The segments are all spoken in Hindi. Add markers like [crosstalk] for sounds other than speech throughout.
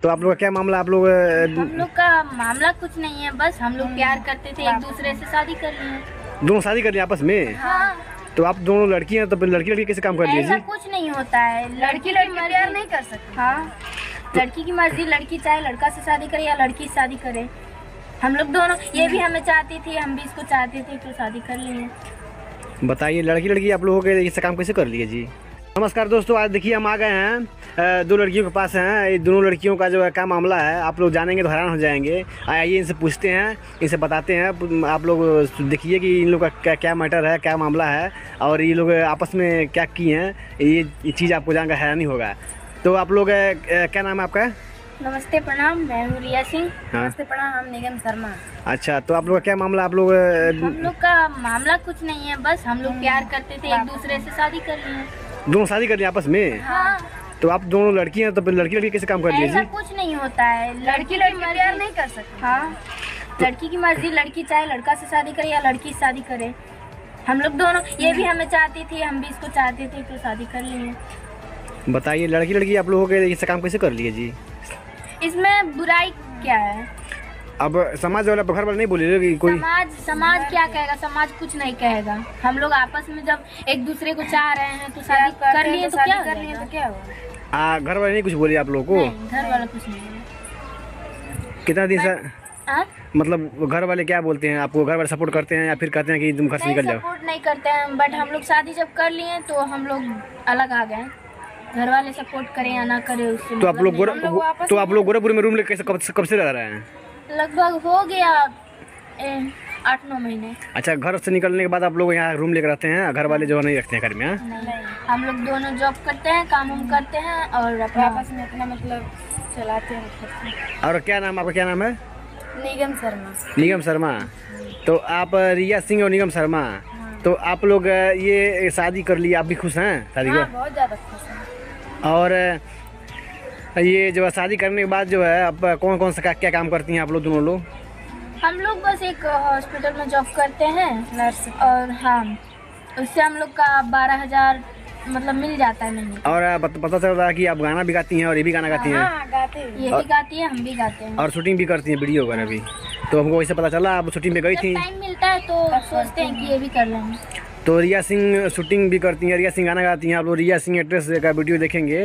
तो आप लोग का क्या मामला? आप लोग हम लोग का मामला कुछ नहीं है बस हम लोग प्यार करते थे एक दूसरे से शादी कर लिए दोनों शादी कर लिया आपस में? हाँ। तो आप दोनों लड़की हैं तो लड़की लड़की कैसे काम कर लिए ऐसा कुछ नहीं होता है लड़की लड़की प्यार नहीं कर सकती। हाँ। लड़की की मर्ज़ी लड़की चाहे लड़का से शादी करे या लड़की से शादी करे। हम लोग दोनों ये भी हमें चाहती थी हम भी इसको चाहते थे तो शादी कर लिए बताइए लड़की लड़की आप लोगों के इससे काम कैसे कर लिए जी? नमस्कार दोस्तों आज देखिए हम आ गए हैं दो लड़कियों के पास हैं। ये दोनों लड़कियों का जो है क्या मामला है आप लोग जानेंगे तो हैरान हो जाएँगे। आइए इनसे पूछते हैं इनसे बताते हैं। आप लोग देखिए कि इन लोग का क्या क्या मैटर है क्या मामला है और ये लोग आपस में क्या किए हैं ये ये चीज़ आपको जानकर हैरानी होगा। तो आप लोग क्या नाम है आपका? नमस्ते प्रणाम। मैं हूँ रिया सिंह। हाँ। प्रणाम। हम निगम शर्मा। अच्छा तो आप लोग का क्या मामला आप लोग हम लोग का मामला कुछ नहीं है बस हम लोग प्यार करते थे एक दूसरे से शादी कर लिए दोनों शादी कर लिए आपस में? हाँ। तो आप दोनों लड़की हैं तो लड़की लड़की कैसे काम कर जी कुछ नहीं होता है। लड़की लड़की प्यार नहीं कर सकती। हाँ। लड़की की मर्ज़ी लड़की चाहे लड़का से शादी करे या लड़की से शादी करे। हम लोग दोनों ये भी हमें चाहती थी हम भी इसको चाहते थे तो शादी कर लिए बताइए लड़की लड़की आप लोगों के इससे काम कैसे कर लिए जी? इसमें बुराई क्या है? अब समाज वाला घर वाले नहीं बोले कि कोई समाज समाज क्या कहेगा? समाज कुछ नहीं कहेगा। हम लोग आपस में जब एक दूसरे को चाह रहे हैं तो शादी कर लिए तो क्या कर लिए तो क्या हुआ घर वाले नहीं कुछ बोले आप लोगों को? घर वाला कुछ नहीं कितना दिन से हाँ? मतलब घर वाले क्या बोलते हैं? आपको घर वाले सपोर्ट करते हैं या फिर कहते हैं कि तुम घर से नहीं निकल जाओ? सपोर्ट नहीं करते हैं बट हम लोग शादी जब कर लिए तो हम लोग अलग आ गए। घर वाले सपोर्ट करें या ना करें उससे तो आप मतलब लोग तो आप लोग गोरखपुर में रूम लेके कब से कब से रह रहे हैं? लगभग हो गया आठ नौ महीने। अच्छा घर से निकलने के बाद आप लोग यहाँ रूम लेकर रहते हैं? घर वाले जो है नहीं रखते हैं घर में हाँ? नहीं हम लोग दोनों जॉब करते हैं काम उम करते हैं और आपस में अपना मतलब चलाते हैं और क्या नाम आपका क्या नाम है? निगम शर्मा। निगम शर्मा। तो आप रिया सिंह और निगम शर्मा। तो आप लोग ये शादी कर लिए आप भी खुश हैं शादी हाँ बहुत ज़्यादा खुश हैं। और ये जो है शादी करने के बाद जो है आप कौन कौन सा क्या, काम करती हैं आप लोग दोनों लोग? हम लोग बस एक हॉस्पिटल में जॉब करते हैं नर्स और हाँ उससे हम लोग का बारह हज़ार मतलब मिल जाता है महीने। और पता चल रहा है कि आप गाना भी गाती हैं और ये भी गाना गाती हैं? हाँ गाते हैं। ये भी गाती है हम भी गाते हैं। और शूटिंग भी करती हैं वीडियो वगैरह भी। तो हमको वैसे पता चला आप शूटिंग पे गई थी? टाइम मिलता है तो सोचते हैं कि ये भी कर लेंगे तो रिया सिंह शूटिंग भी करती हैं रिया सिंह गाना गाती हैं। आप लोग रिया सिंह एक्ट्रेस का वीडियो देखेंगे।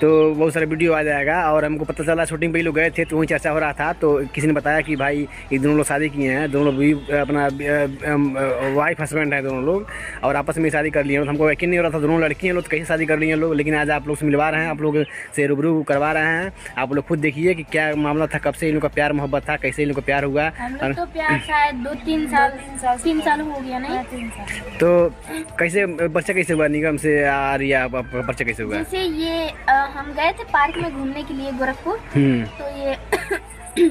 तो बहुत सारा वीडियो आ जाएगा और हमको पता चला शूटिंग पे ही लोग गए थे तो वहीं चर्चा हो रहा था तो किसी ने बताया कि भाई ये दोनों लोग शादी किए हैं दोनों लोग भी अपना वाइफ हस्बैंड है दोनों लोग और आपस में शादी कर लिए हैं। तो हमको यकीन नहीं हो रहा था दोनों लड़की हैं लोग तो कैसे शादी कर लिए हैं लोग लेकिन आज आप लोग से मिलवा रहे हैं आप लोग से रूबरू करवा रहे हैं। आप लोग खुद देखिए कि क्या मामला था कब से इन लोग का प्यार मोहब्बत था कैसे इन लोग का प्यार हुआ। लोग तो प्यार शायद दो तीन साल तीन साल हो गया नहीं? तो कैसे बच्चा कैसे हुआ निगम से आ रिया बच्चा कैसे हुआ? जैसे ये हम गए थे पार्क में घूमने के लिए गोरखपुर। हम्म। तो ये [coughs]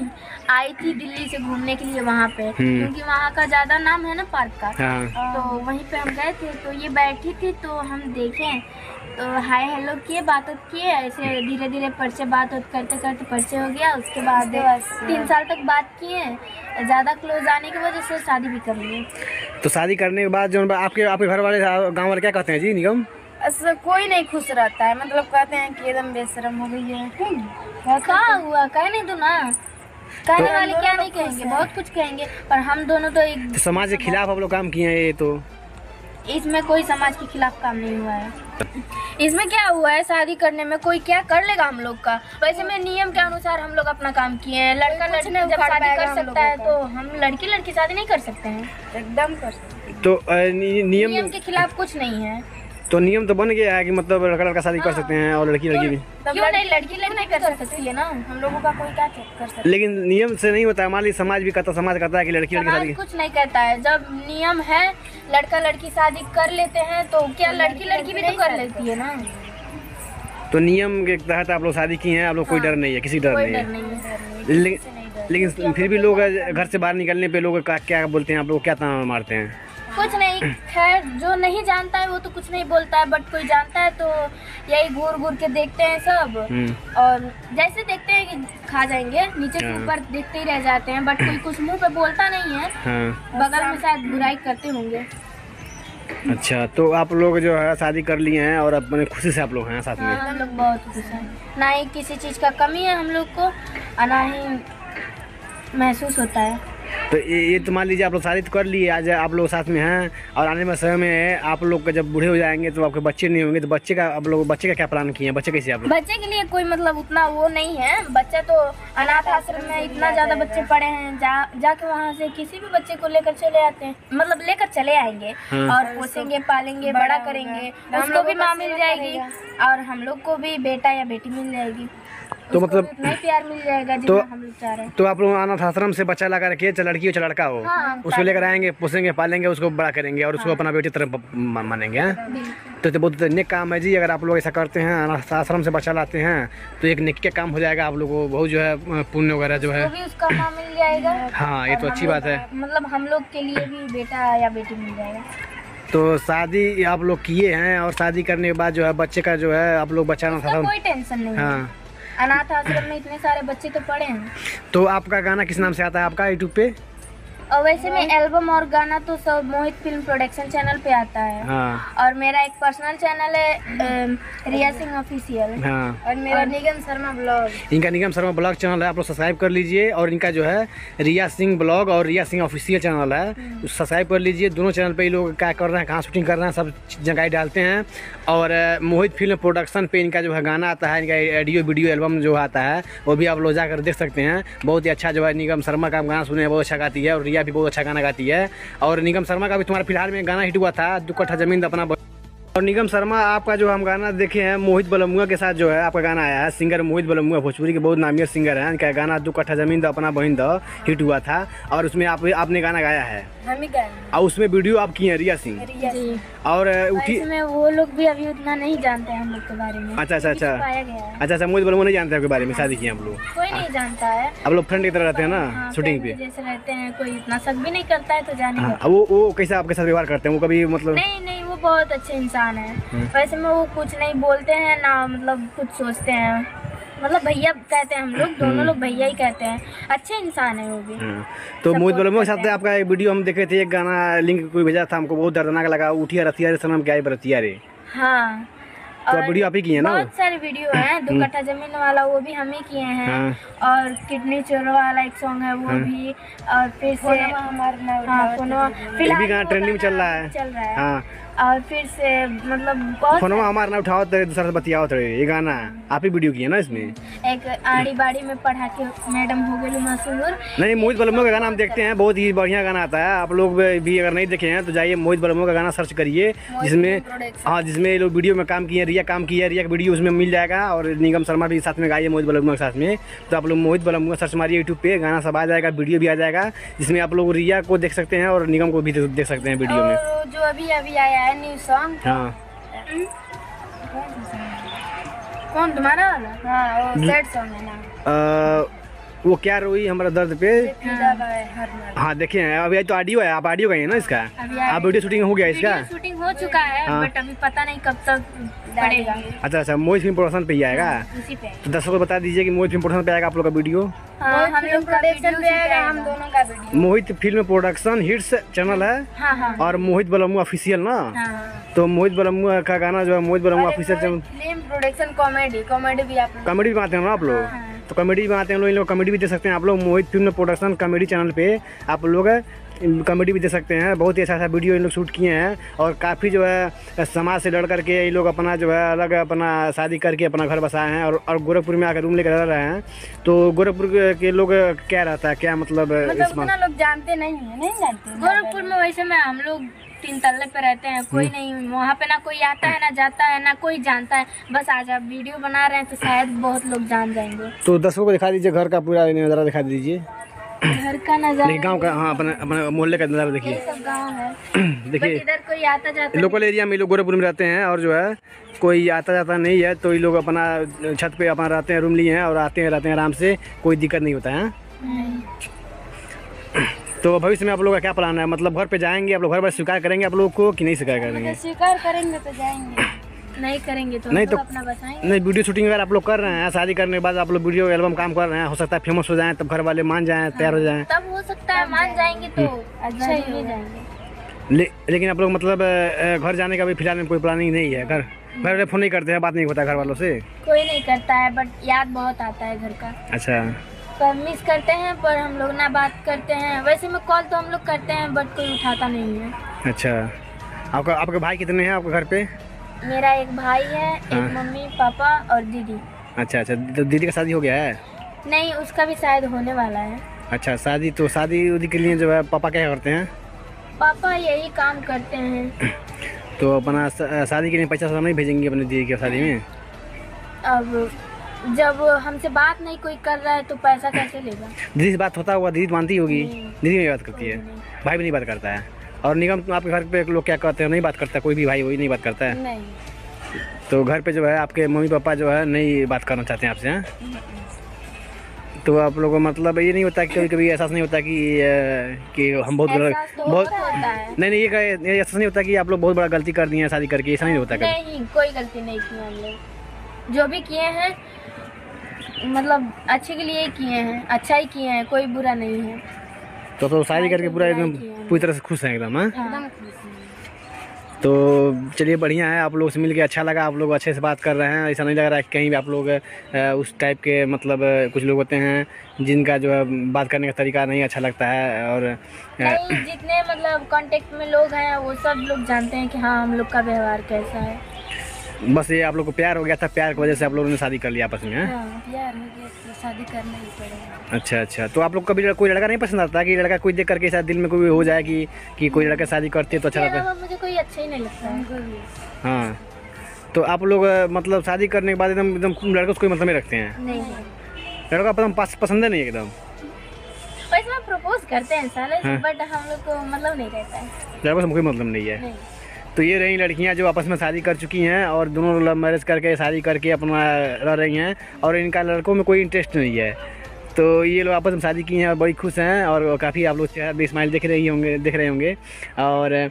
आई थी दिल्ली से घूमने के लिए वहाँ पे। हम्म। क्योंकि वहाँ का ज़्यादा नाम है ना पार्क का। हाँ। तो वहीं पे हम गए थे तो ये बैठी थी तो हम देखे। तो हाय हेलो किए बात किए ऐसे धीरे धीरे परिचय बात करते करते परिचय हो गया। उसके बाद तीन साल तक बात किए। ज़्यादा क्लोज आने की वजह से शादी भी कर लिए। तो शादी करने के बाद जो आपके आपके घर वाले गाँव वाले क्या कहते हैं? जी निगम? ऐसा कोई नहीं खुश रहता है। मतलब कहते हैं कि एकदम बेशरम हो गई है। कहा हुआ? कह नहीं दो ना। कहने वाले क्या नहीं कहेंगे? बहुत कुछ कहेंगे पर हम दोनों तो एक तो समाज के खिलाफ आप लोग काम किए हैं ये तो। इसमें कोई समाज के खिलाफ काम नहीं हुआ है। इसमें क्या हुआ है? शादी करने में कोई क्या कर लेगा हम लोग का? वैसे में नियम के अनुसार हम लोग अपना काम किए हैं। लड़का लड़की जब शादी कर सकता है तो हम लड़की लड़की शादी नहीं कर सकते हैं। एकदम कर सकते तो नियम नियम के खिलाफ कुछ नहीं है। तो नियम तो बन गया है कि मतलब लड़का लड़का शादी कर सकते हैं और लड़की लड़की भी। क्यों नहीं लड़की लड़की नहीं कर सकती है ना? हम लोगों का कोई क्या कर सकता लेकिन नियम से नहीं होता है। मान लीजिए समाज भी कहता समाज कहता है कि लड़की लड़की शादी कुछ नहीं कहता है। जब नियम है लड़का लड़की शादी कर लेते हैं तो क्या लड़की लड़की भी तो कर लेती है ना? तो नियम के तहत आप लोग शादी किए हैं आप लोग कोई डर नहीं है किसी डर डर नहीं है। लेकिन फिर भी लोग घर से बाहर निकलने पे लोग क्या बोलते हैं आप लोग क्या ताना मारते हैं? कुछ नहीं खैर जो नहीं जानता है वो तो कुछ नहीं बोलता है बट कोई जानता है तो यही घूर घूर के देखते हैं सब। हम्म। और जैसे देखते हैं कि खा जाएँगे नीचे से हाँ। ऊपर देखते ही रह जाते हैं बट कोई कुछ मुँह पे बोलता नहीं है। हाँ। बगल में शायद बुराई करते होंगे। अच्छा तो आप लोग जो है शादी कर लिए हैं और अपने खुशी से आप लोग हैं साथ हाँ, में हम लोग बहुत खुश हैं। ना ही किसी चीज़ का कमी है हम लोग को और ना ही महसूस होता है। तो ये ये तो मान लीजिए आप लोग शादी तो कर लिए आज आप लोग साथ में हैं और आने में समय में आप लोग का जब बूढ़े हो जाएँगे तो आपके बच्चे नहीं होंगे तो बच्चे का आप लोग बच्चे का क्या प्लान किए हैं? बच्चे कैसे आप लोग? बच्चे के लिए कोई मतलब उतना वो नहीं है। बच्चा तो अनाथ आश्रम में इतना ज़्यादा बच्चे पढ़े हैं जा जाके वहाँ से किसी भी बच्चे को लेकर चले आते हैं। मतलब लेकर चले आएँगे हाँ। और पोसेंगे पालेंगे बड़ा करेंगे उसको भी माँ मिल जाएगी और हम लोग को भी बेटा या बेटी मिल जाएगी। तो मतलब- प्यार मिल जाएगा तो- हम लोग चाह रहे हैं। तो आप लोग अनाथ आश्रम से बच्चा लगा रखिए चाहे लड़की हो चाहे लड़का हो। हाँ, उसको लेकर आएँगे पोसेंगे पालेंगे उसको बड़ा करेंगे और उसको हाँ। अपना बेटी तरफ़ मानेंगे हैं? तो तो बहुत नेक काम है जी अगर आप लोग ऐसा करते हैं अनाथ आश्रम से बच्चा लाते हैं तो एक नेकी का काम हो जाएगा आप लोगों को बहुत जो है पुण्य वगैरह जो है। उसका मिल जाएगा। हाँ ये तो अच्छी बात है। मतलब हम लोग के लिए भी बेटा या बेटी मिल जाएगा। तो शादी आप लोग किए हैं और शादी करने के बाद जो है बच्चे का जो है आप लोग बच्चा कोई टेंशन नहीं है। हाँ। अनाथ आश्रम में इतने सारे बच्चे तो पढ़े हैं। तो आपका गाना किस नाम से आता है? आपका यूट्यूब पे? और वैसे में एल्बम और गाना तो सब मोहित फ़िल्म प्रोडक्शन चैनल पे आता है। हाँ। और मेरा एक पर्सनल चैनल है रिया सिंह ऑफिशियल। हाँ। और मेरा निगम शर्मा ब्लॉग। इनका निगम शर्मा ब्लॉग चैनल है आप लोग सब्सक्राइब कर लीजिए। और इनका जो है रिया सिंह ब्लॉग और रिया सिंह ऑफिशियल चैनल है सब्सक्राइब कर लीजिए। दोनों चैनल पे ये लोग क्या कर रहे हैं कहाँ शूटिंग कर रहे हैं सब जगह डालते हैं। और मोहित फ़िल्म प्रोडक्शन पे इनका जो है गाना आता है इनका ऑडियो वीडियो एल्बम जो आता है वो भी आप लोग जाकर देख सकते हैं। बहुत ही अच्छा जो है निगम शर्मा का गाना सुने बहुत अच्छा गाती है और भी बहुत अच्छा गाना गाती है। और निगम शर्मा का भी तुम्हारा फ़िलहाल में गाना हिट हुआ था दुकट्ठा ज़मीन अपना और निगम शर्मा आपका जो हम गाना देखे हैं मोहित बलमुआ के साथ जो है आपका गाना आया है सिंगर मोहित बलमुआ भोजपुरी के बहुत नामियत सिंगर हैं इनका गाना दो कट्ठा ज़मीन दो अपना बहिन दो हिट हुआ था और उसमें आप आपने गाना गाया है। हम ही और उसमें वीडियो आप किए हैं रिया सिंह। और उठी में वो लोग भी अभी उतना नहीं जानते हैं हम लोग के बारे में। अच्छा अच्छा अच्छा। है। अच्छा अच्छा मोहित बलमुआ नहीं जानते आपके बारे में शादी किए हैं आप लोग। कोई नहीं जानता है। आप लोग फ्रेंड की तरह रहते हैं ना हाँ, शूटिंग पे। जैसे रहते हैं कोई इतना शक भी नहीं करता है तो जानेगा हाँ वो वो कैसे आपके साथ व्यवहार करते हैं? वो कभी मतलब नहीं नहीं वो बहुत अच्छे इंसान है। वैसे में वो कुछ नहीं बोलते हैं ना मतलब कुछ सोचते हैं। मतलब भैया कहते हैं हम लोग दोनों लोग भैया ही कहते हैं। अच्छे इंसान है वो भी। हाँ, तो मोहित बलमुआ के साथ आपका एक वीडियो हम देखे थे एक गाना लिंक कोई भेजा था हमको बहुत दर्दनाक लगा उठिया रतिया रे सनम क्या है बरतिया रे। हाँ। तो आप वीडियो आप ही किए ना बहुत सारे वीडियो हैं [clears throat] दो कट्ठा ज़मीन वाला वो भी हम ही किए हैं। हाँ। और किडनी चोर वाला एक सॉन्ग है वो भी। और फिर से हाँ फ़िलहाल में चल रहा है। चल रहा है। हाँ। और फिर से मतलब बहुत फोनवा हमारा ना उठाओ तेरे दूसरा बतियाओ तेरे ये गाना आप ही वीडियो किए ना इसमें? एक आड़ी बाड़ी में पढ़ा के मैडम हो गई मशहूर। नहीं मोहित बलमुआ का गाना हम देखते हैं बहुत ही बढ़िया गाना आता है। आप लोग भी अगर नहीं देखे हैं तो जाइए मोहित बलमो का गाना सर्च करिए जिसमें हाँ। जिसमें ये लोग वीडियो में काम किए रिया काम किया रिया का वीडियो उसमें मिल जाएगा और निगम शर्मा भी साथ में गाइए मोहित बलमुआ के साथ में। तो आप लोग मोहित बलमुआ सर्च मारिए यूट्यूब पे गाना सब आ जाएगा वीडियो भी आ जाएगा जिसमें आप लोग रिया को देख सकते हैं और निगम को भी देख सकते हैं वीडियो में। जो अभी अभी आया है न्यू सॉन्ग हाँ। कौन तुम्हारा? वाला हाँ वो सैड सॉन्ग है ना। वो क्या रोई हमारा दर्द पे। हाँ देखे अभी तो ऑडियो है आप ऑडियो ही है ना इसका। आप वीडियो शूटिंग हो गया इसका? शूटिंग हो चुका है हाँ। बट अभी पता नहीं कब तक पड़ेगा। अच्छा अच्छा मोहित फ़िल्म प्रोडक्शन पे ही आएगा? उसी तो दर्शकों को बता दीजिए कि मोहित फ़िल्म प्रोडक्शन पे आएगा आप लोग का वीडियो हाँ हम लोग प्रोडक्शन पे आएगा हम दोनों का Mohit film production hits channel है? हाँ हाँ। और मोहित बलमुआ ऑफिशियल ना? हाँ तो मोहित बलमुआ का गाना जो है Mohit Balmua official channel production comedy comedy भी आप लोग कॉमेडी भी आते हैं ना आप लोग? हाँ। तो कॉमेडी भी आते हैं लोग इन लोग कॉमेडी भी दे सकते हैं। आप लोग Mohit film production comedy channel पे आप लोग कॉमेडी भी दे सकते हैं। बहुत ही अच्छा अच्छा वीडियो इन लोग शूट किए हैं और काफ़ी जो है समाज से लड़ करके ये लोग अपना जो है अलग अपना शादी करके अपना घर बसाए हैं और और गोरखपुर में आकर रूम लेकर रह रहे हैं। तो गोरखपुर के- लोग क्या रहता है क्या मतलब मतलब इसमें? लोग जानते नहीं है नहीं जानते। गोरखपुर में वैसे में हम लोग तीन तल्ले पे रहते हैं कोई नहीं वहाँ पे ना कोई आता है ना जाता है ना कोई जानता है। बस आज आप वीडियो बना रहे हैं तो शायद बहुत लोग जान जाएँगे। तो दर्शकों को दिखा दीजिए घर का पूरा नज़ारा दिखा दीजिए। घर का नज़ारा गाँव का हाँ अपने अपने मोहल्ले का नज़ारा देखिए। गाँव है। [clears throat] देखिए। इधर कोई आता जाता लोकल एरिया में लोग गोरखपुर में रहते हैं और जो है कोई आता जाता नहीं है तो ये लोग अपना छत पे अपना रहते हैं रूम लिए हैं और आते हैं रहते हैं आराम से कोई दिक्कत नहीं होता है। तो भविष्य में आप लोग का क्या प्लान है? मतलब घर पे जाएँगे आप लोग घर पर स्वीकार करेंगे आप लोग को कि नहीं स्वीकार करेंगे? मतलब स्वीकार करेंगे तो जाएँगे। नहीं करेंगे तो नहीं लोग तो- अपना बसाएँगे। नहीं वीडियो शूटिंग अगर आप लोग कर रहे हैं शादी करने के बाद आप लोग वीडियो एल्बम काम कर रहे हैं हो सकता है फ़ेमस हो जाएँ तब घर वाले मान जाएँ तैयार हो जाएँ। तब हो सकता है मान जाएँगे तो अच्छा ही हो जाएँगे। ले, लेकिन आप लोग मतलब घर जाने का भी फ़िलहाल में कोई प्लानिंग नहीं है घर घर वाले फ़ोन नहीं करते हैं बात नहीं होता घर वालों से। कोई नहीं करता है बट याद बहुत आता है घर का। अच्छा। पर मिस करते हैं पर हम लोग ना बात करते हैं। वैसे में कॉल तो हम लोग करते हैं बट कोई उठाता नहीं है। अच्छा। आपका आपके भाई कितने हैं आपके घर पे? मेरा एक भाई है हाँ। एक मम्मी पापा और दीदी। अच्छा अच्छा। तो दीदी का शादी हो गया है? नहीं उसका भी शायद होने वाला है। अच्छा शादी तो शादी उदी के लिए जो है पापा क्या करते हैं? पापा यही काम करते हैं। तो अपना शादी के लिए पैसा नहीं भेजेंगे अपने दीदी की शादी में? अब जब हमसे बात नहीं कोई कर रहा है तो पैसा कैसे लेगा? दीदी से बात होता होगा दीदी मानती होगी। दीदी नहीं बात करती है। भाई भी नहीं बात करता है। और निगम तो आपके घर पे लोग क्या करते हैं? नहीं बात करता कोई भी भाई वही नहीं बात करता है। नहीं। तो घर पे जो है आपके मम्मी पापा जो है नहीं बात करना चाहते हैं आपसे हैं? तो आप लोगों को मतलब ये नहीं होता कि कभी कभी एहसास नहीं होता कि कि हम बहुत गलत तो बहुत नहीं नहीं ये ऐसा नहीं होता कि आप लोग बहुत बड़ा गलती कर दिए हैं शादी करके ऐसा नहीं होता नहीं कोई गलती नहीं की हम लोग जो भी किए हैं मतलब अच्छे के लिए किए हैं अच्छा ही किए हैं कोई बुरा नहीं है। तो तो शादी करके पूरा एकदम पूरी तरह से खुश हैं एकदम हाँ? हाँ। तो चलिए बढ़िया है आप लोग से मिल के अच्छा लगा आप लोग अच्छे से बात कर रहे हैं। ऐसा नहीं लग रहा है कि कहीं भी आप लोग उस टाइप के मतलब कुछ लोग होते हैं जिनका जो है बात करने का तरीका नहीं अच्छा लगता है और जितने मतलब कांटेक्ट में लोग हैं वो सब लोग जानते हैं कि हाँ हम लोग का व्यवहार कैसा है। बस ये आप लोग को प्यार हो गया था प्यार की वजह से आप लोगों ने शादी कर लिया आपस में हाँ, प्यार हो शादी करना ही पड़ेगा अच्छा अच्छा। तो आप लोग कभी कोई लड़का नहीं पसंद आता कि लड़का कोई देख करके शायद दिल में कोई हो जाए कि कि कोई लड़का शादी करते तो अच्छा लगता? है मुझे कोई अच्छा ही नहीं लगता। है। हाँ तो आप लोग मतलब शादी करने के बाद एकदम एकदम लड़कों कोई मतलब नहीं रखते हैं? नहीं। लड़का एकदम पस- पसंद है नहीं एकदम प्रपोज करते हैं साले हाँ। बट हम लोग को मतलब नहीं रहता है। लड़कों से कोई मतलब नहीं है? तो ये रही लड़कियाँ जो आपस में शादी कर चुकी हैं और दोनों लव मैरिज करके शादी करके अपना रह रही हैं और इनका लड़कों में कोई इंटरेस्ट नहीं है। तो ये लोग आपस में शादी की हैं और बड़ी खुश हैं और काफ़ी आप लोग चेहरा भी स्माइल देख रही होंगे देख रहे होंगे। और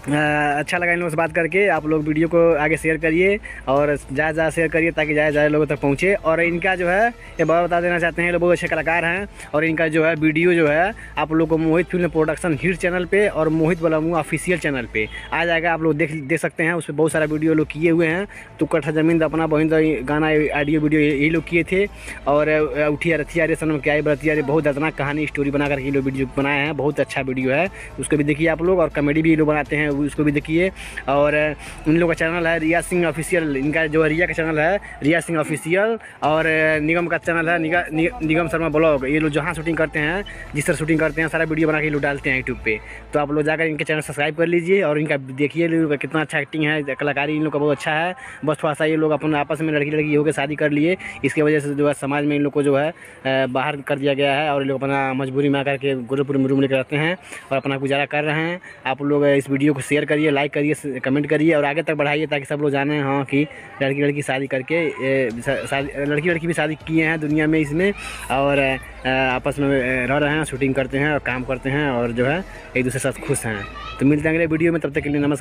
अच्छा लगा इन लोगों से बात करके। आप लोग वीडियो को आगे शेयर करिए और ज़्यादा ज़्यादा शेयर करिए ताकि ज़्यादा ज़्यादा लोगों तक पहुँचे। और इनका जो है, ये बहुत बता देना चाहते हैं लोग बहुत अच्छे कलाकार हैं और इनका जो है वीडियो जो है, आप लोग को Mohit film production hit channel पर और मोहित बलामू ऑफिशियल चैनल पर आ जाएगा आप लोग देख देख सकते हैं, उस पर बहुत सारा वीडियो लोग किए हुए हैं। तो कट्ठा ज़मीन अपना बहिंद गाना ऑडियो वीडियो यही लोग किए थे। और उठिया रथिया रे सनम क्या बरतिया रे बहुत दर्दनाक कहानी स्टोरी बना करके लोग वीडियो बनाए हैं, बहुत अच्छा वीडियो है। उसको भी देखिए आप लोग और कॉमेडी भी ये लोग बनाते हैं। उसको भी देखिए। और उन लोग का चैनल है रिया सिंह ऑफिशियल इनका जो रिया का चैनल है, रिया सिंह ऑफिशियल और निगम का चैनल है निगम शर्मा ब्लॉग। ये लोग जहाँ शूटिंग करते हैं, जिस तरह शूटिंग करते हैं, सारा वीडियो बना के लोग डालते हैं यूट्यूब पर तो आप लोग जाकर इनके चैनल सब्सक्राइब कर लीजिए और इनका देखिए कितना अच्छा एक्टिंग है, कलाकारी इन लोग का बहुत अच्छा है। बस थोड़ा सा ये लोग अपन आपस में लड़की लड़की होकर शादी कर लिए। इसकी वजह से जो है समाज में इन लोग को जो है बाहर कर दिया गया है और ये लोग अपना मजबूरी में आकर के गोरखपुर में रूम लेकर रहते हैं और अपना गुजारा कर रहे हैं। आप लोग इस वीडियो को शेयर करिए लाइक करिए कमेंट करिए और आगे तक बढ़ाइए ताकि सब लोग जाने हाँ कि लड़की लड़की शादी करके लड़की लड़की भी शादी किए हैं दुनिया में इसमें और आपस में रह रहे हैं शूटिंग करते हैं और काम करते हैं और जो है एक दूसरे के साथ खुश हैं। तो मिलते हैं अगले वीडियो में, तब तक के लिए नमस्कार।